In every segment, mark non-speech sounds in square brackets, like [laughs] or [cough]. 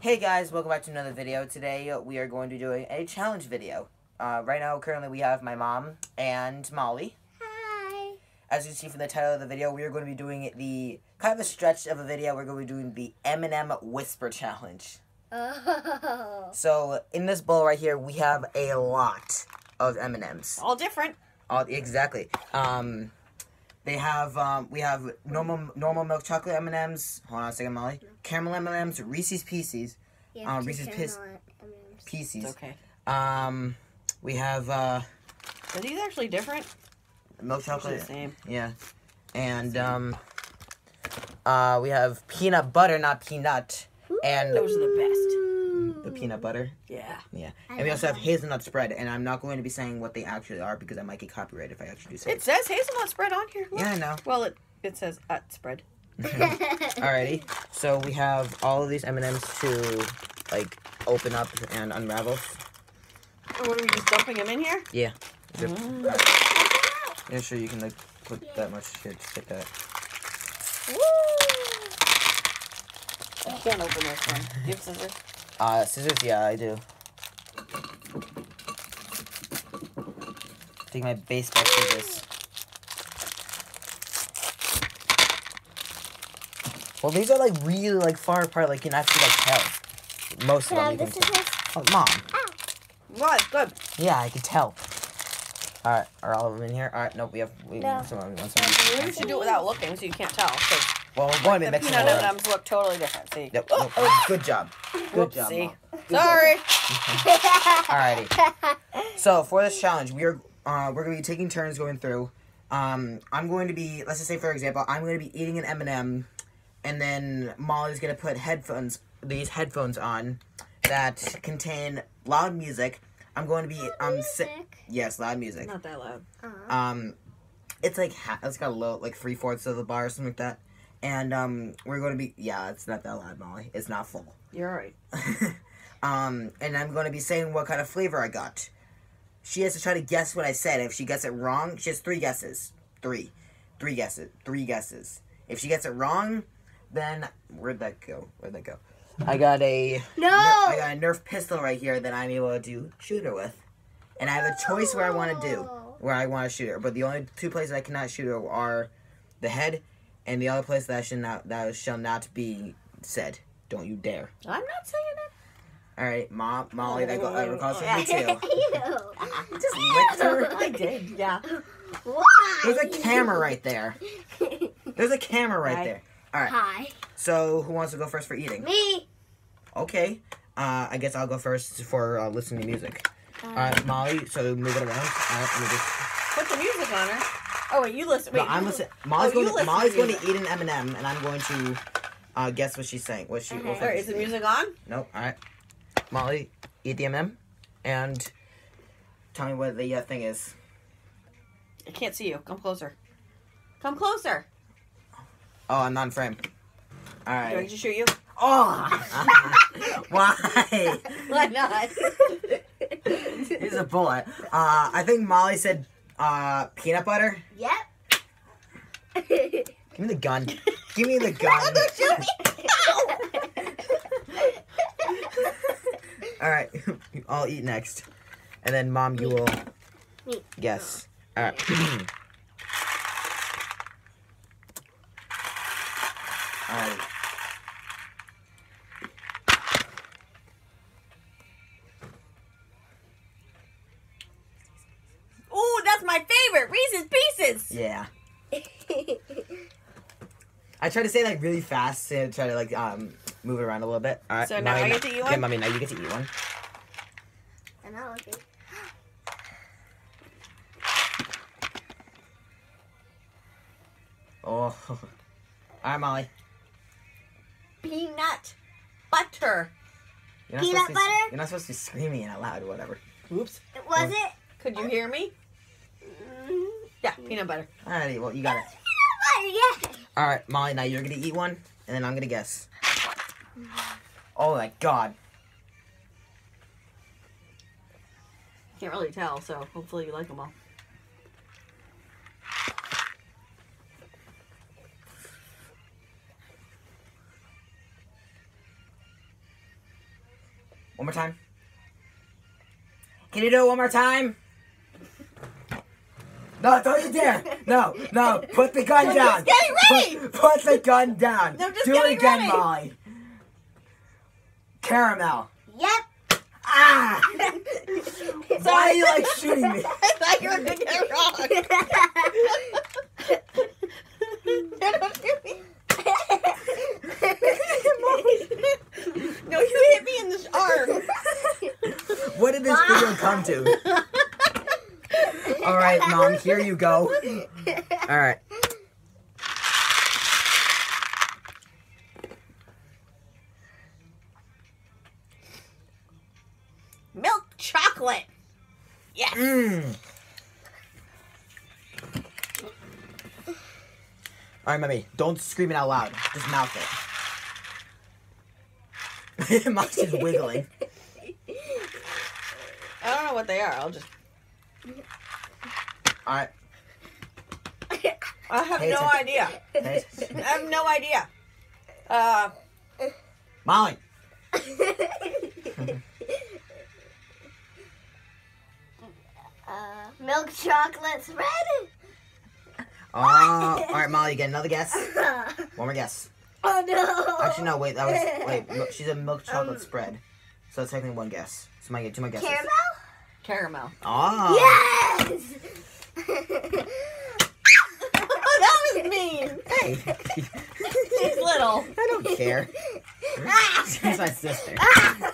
Hey guys, welcome back to another video. Today we are going to be doing a challenge video. Uh, right now, currently we have my mom and Molly. Hi. As you see from the title of the video, we are going to be doing the kind of a stretch of a video. We're going to be doing the M&M Whisper Challenge. Oh. So in this bowl right here, we have a lot of M&Ms. All different. All exactly. Um, they have um, we have normal normal milk chocolate M and M's. Hold on a second, Molly. Caramel M and M's, Reese's Pieces, Yeah, Um, Reese's Piss- Pieces. Okay. Um, we have uh, Are these actually different? milk chocolate. the same. Yeah, and um, uh, we have peanut butter, not peanut, and Those are the best. the peanut butter. Yeah. Yeah, I and we love also have hazelnut spread. And I'm not going to be saying what they actually are because I might get copyrighted if I actually do say It says hazelnut spread on here. Look. Yeah, I know. Well, it it says uh, spread. [laughs] Alrighty, so we have all of these M&Ms to like open up and unravel. Or what are we just dumping them in here? Yeah. Yep. Mm. Yeah, sure. You can like put that much here. Just take that. I can't open this one. Do you have scissors? Uh, scissors. Yeah, I do. Take my baseball scissors. Well, these are like really like far apart. Like you can actually like tell. Most Can of them. the can? Oh, mom. Right, good. Yeah, I can tell. All right, are all of them in here? All right, nope. We have we No. some. We want some. You should do it without looking, so you can't tell. Well, we're going to be the mixing peanut. M&Ms look totally different. See? Yep. nope, [laughs] Good job. Good job. Mom. Good. Sorry. [laughs] Alrighty. [laughs] So for this challenge, we are uh, we're gonna be taking turns going through. Um, I'm going to be let's just say for example, I'm going to be eating an M&M, and then Molly's gonna put headphones these headphones on that contain loud music. I'm going to be um si- Music. yes loud music. Not that loud. Uh-huh. Um, it's like ha- it's got a low like three fourths of the bar or something like that. And um, we're going to be yeah, it's not that loud, Molly. It's not full. You're right. [laughs] um, and I'm going to be saying what kind of flavor I got. She has to try to guess what I said. If she gets it wrong, she has three guesses. Three. Three guesses. Three guesses. If she gets it wrong, then where'd that go? Where'd that go? I got a No. I got a Nerf pistol right here that I'm able to shoot her with, and I have a choice where I want to do where I want to shoot her. But the only two places I cannot shoot her are the head, and the other place that I should not that shall not be said. Don't you dare! I'm not saying it. All right, Mom, Molly, that go, that calls for Yeah. me [laughs] too. [laughs] Just licked her. [laughs] I did. Yeah. Why? There's a camera right there. There's a camera right there. All right. Hi. So who wants to go first for eating? Me. Okay. Uh, I guess I'll go first for uh, listening to music. All right, Molly. So move it around. All right, let me just. Put the music on her. Oh wait, you listen. Wait, No, I'm listening. Molly's Oh, going. To, listen Molly's to going to eat an M and m and I'm going to uh, guess what she's saying. What she. what Okay. All right, is the music on? Nope. All right. Molly, eat the M and m and tell me what the uh, thing is. I can't see you. Come closer. Come closer. Oh, I'm not in frame. All right. Do I right. need to shoot you? Oh. [laughs] Why? [laughs] Why not? [laughs] Here's a bullet. Uh, I think Molly said uh, peanut butter. Yep. Give me the gun. Give me the gun. Don't shoot me. All right, I'll eat next, and then Mom, you will Me. guess. All right. [clears throat] All right. Ooh, that's my favorite. Reese's Pieces. Yeah. [laughs] I try to say like really fast to try to like um move it around a little bit. All right. So now I get to eat Okay, one? mommy, now you get to eat one. I'm not looking. [gasps] Oh. [laughs] All right, Molly. Peanut butter. Peanut supposed to be- butter? You're not supposed to be screaming it out loud or whatever. Oops. Was it? Could you hear me? Mm, Yeah, peanut butter. Alrighty, well you got it. peanut butter, All right, Molly. Now you're gonna eat one, and then I'm gonna guess. Oh my God. Can't really tell, so hopefully you like them all. One more time. Can you do it one more time? No, don't you dare! No, no, put the gun I'm down. getting ready. Put, put the gun down. I'm just do it again, ready. Molly. Caramel. Yep. Ah! [laughs] Why are you like shooting me? [laughs] I thought you were gonna get it wrong. [laughs] Don't shoot me. no, you hit me in the arm. What did this video come to? All right, mom. Here you go. [laughs] All right. Milk chocolate. Yes. Mmm. All right, mommy. Don't scream it out loud. Just mouth it. [laughs] Just wiggling. [laughs] I don't know what they are. I'll just. All right. I have no attention. idea. Hey, I have no idea. Uh, Molly. [laughs] uh, milk chocolate spread. Oh, [laughs] all right, Molly. You get another guess. One more guess. oh no. Actually, no. Wait, that was [laughs] wait. mil- She's a milk chocolate Um, spread, so that's technically one guess. So my two more guesses. Caramel. caramel. Oh. Yes. Oh, that was mean. Hey. She's little. I don't care. Ah. She's my sister. Ah.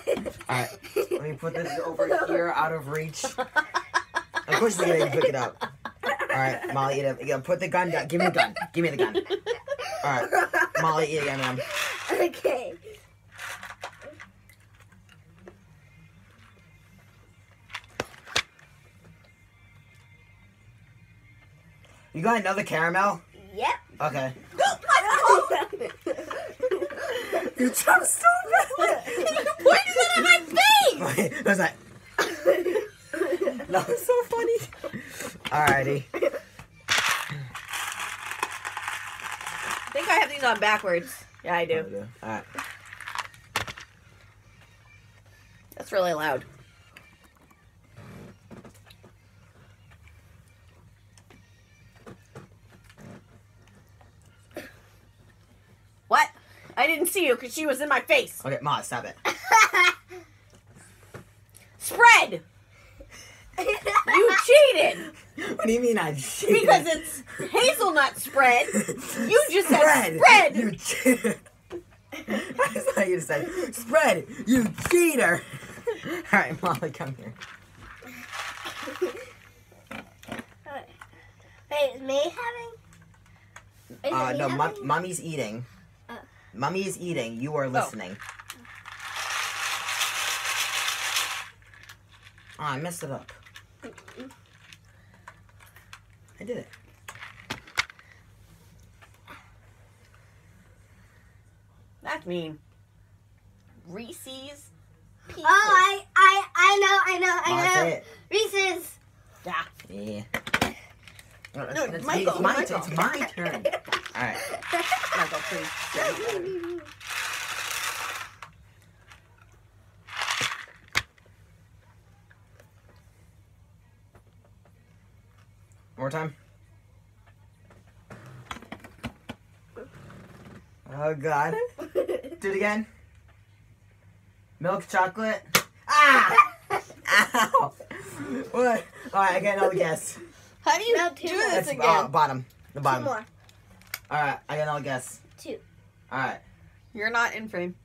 Alright, let me put this over here out of reach. Of course you're gonna pick it up. Alright, Molly, eat it. Put the gun down. Give me the gun. Give me the gun. Alright, Molly, eat again, man. Got another caramel? Yep. Okay. [laughs] You jumped so bad. Pointed it at my face. [laughs] Wait, was that? [laughs] That was so funny. Alrighty. I think I have these on backwards. Yeah, I do. Alright. That's really loud. I didn't see you because she was in my face. Okay, Molly, stop it. [laughs] Spread! You cheated! [laughs] What do you mean I cheated? Because it's hazelnut spread. You just said spread. spread. You cheater. [laughs] I just thought you said spread. You cheater. All right, Molly, come here. Wait, is me having? Is Uh, no, having? mom, mommy's eating. Oh. Mommy is eating. You are oh. listening. Oh, I messed it up. I did it. That's mean. Reese's Pieces. Oh, I, I, I know, I know, I know. Reese's. Yeah. Yeah. No, it's, me. Michael, it's my, Michael. it's my turn. [laughs] All right. Michael, please. One more time. Oh God. Do it again. Milk chocolate. Ah! [laughs] Ow! What? All right, I got another guess. How do you No, do two this more. That's again? uh, bottom. The bottom. All more. right, I got another guess. Two. All right. You're not in frame.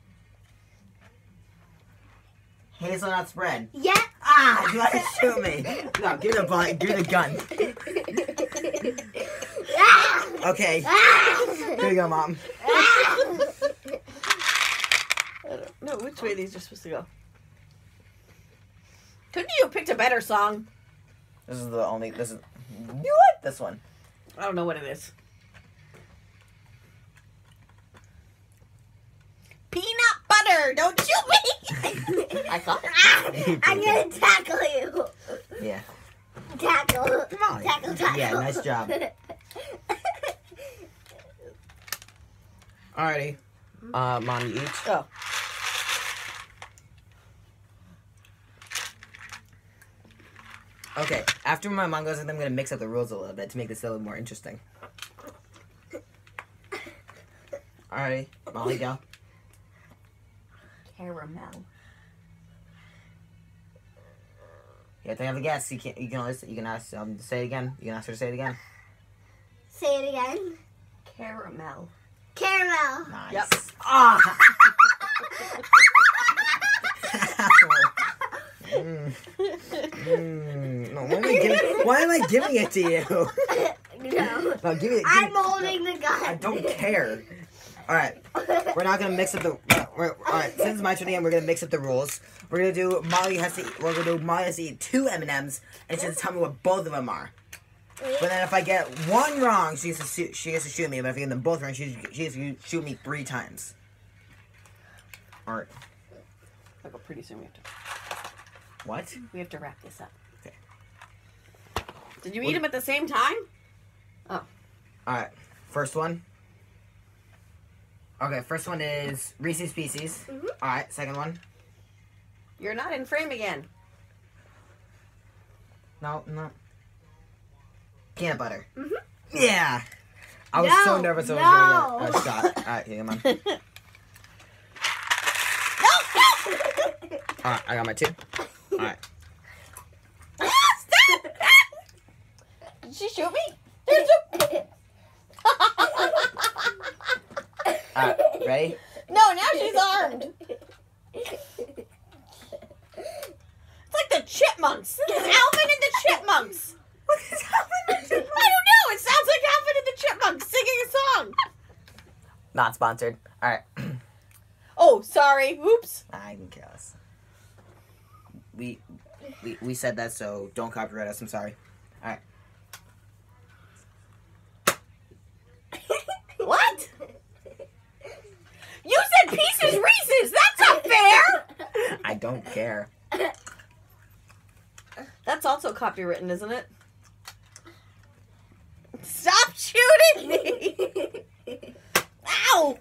Hazelnut spread. Yeah. Ah! You want to shoot me? No, give me the ball. Give me the gun. [laughs] Okay. Ah! Here you go, mom. Ah! I don't know which way these are supposed to go. Couldn't you have picked a better song? This is the only. This is. You like this one? I don't know what it is. Peanut butter! Don't shoot [laughs] me! I thought. Ah! I'm gonna tackle you. Yeah. Tackle. Come on. Tackle, tackle. Yeah, nice job. [laughs] Alrighty. Uh, mom, you eat. Oh. Okay, after my mom goes, I'm gonna mix up the rules a little bit to make this a little more interesting. Alrighty, Molly, go. Caramel. You have to have a guess. You can't. You can listen. You can ask um to say it again. You can ask her to say it again. Say it again. Caramel. Caramel. Nice. Yep. Ah. [laughs] [laughs] Mm. [laughs] Mm. No, why am I giving? Why am I giving it to you? No. No, give it. Give I'm it. holding the gun. I don't care. All right, we're not gonna mix up the. uh, We're, all right, since it's my turn again, we're gonna mix up the rules. We're gonna do Molly has to. We're gonna do Molly has to eat two M and M's, and she has to tell me what both of them are. But then if I get one wrong, she has to shoot. She has to shoot me. But if I get them both wrong, she she has to shoot me three times. All right. Look, well, pretty soon we have to What? we have to wrap this up. Okay. Did you eat them at the same time? Oh. All right. First one. Okay, first one is Reese's Pieces. Mhm. All right, second one. You're not in frame again. No, no. Peanut butter. Mhm. Yeah. I was so nervous I was no. gonna get a shot. All right, here, come on. [laughs] All right, I got my two. [laughs] All right. Stop! Did she shoot me? Did you? All right, ready? no, now she's armed. It's like the chipmunks. This is Alvin and the chipmunks. What is happening? [laughs] I don't know. It sounds like Alvin and the chipmunks singing a song. Not sponsored. All right. [clears throat] Oh, sorry. Oops. I can kill less. We, we we said that, so don't copyright us. I'm sorry. All right. [coughs] What? You said pieces Reese's. That's not fair. I don't care. That's also copywritten, isn't it? Stop shooting me! [laughs] Ow!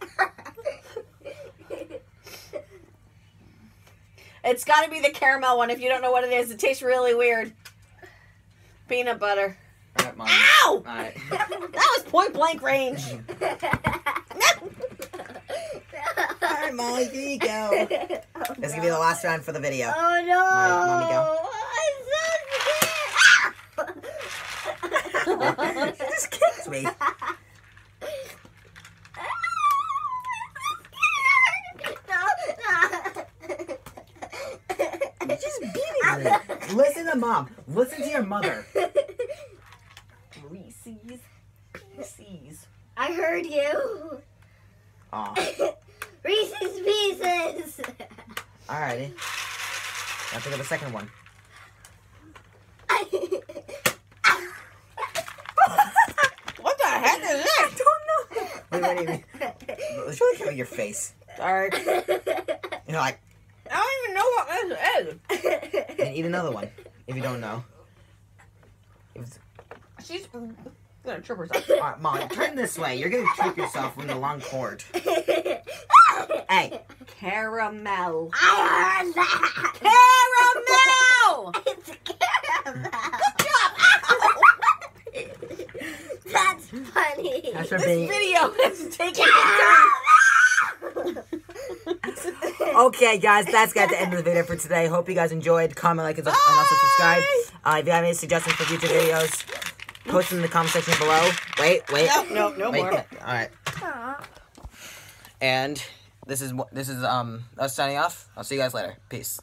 It's got to be the caramel one. If you don't know what it is, it tastes really weird. Peanut butter. All right. Ow! All right. [laughs] That was point blank range. [laughs] [laughs] All right, Molly. Here you go. Oh, this is gonna be the last round for the video. Oh no! Alright, I'm so scared. She just kicked me. You're just beating me. Listen to mom. Listen to your mother. Reese's. Reese's. I heard you. Aw. [coughs] Reese's Pieces. Alrighty. Now think of the second one. [laughs] What the heck is that? I don't know. Wait, wait, wait. Let's [laughs] really your face. Sorry. You know, like, I don't even know what this is. And eat another one if you don't know. If it's- She's gonna trip herself. Alright, Molly, turn this way. You're gonna trip yourself in the long cord. Hey, Caramel. I heard that. Caramel! It's caramel. Good job! That's funny. that's for This being. video is taking Okay, guys, that's got the end of the video for today. Hope you guys enjoyed. Comment, like, and and also subscribe. Uh, if you have any suggestions for future videos, post them in the comment section below. Wait, wait. No, no, no wait. more. All right. And this is what this is um us signing off. I'll see you guys later. Peace.